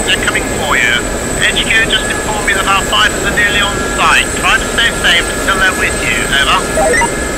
if they're coming for you. Educator just informed me that our fighters are nearly on site. Try to stay safe until they're with you. Over.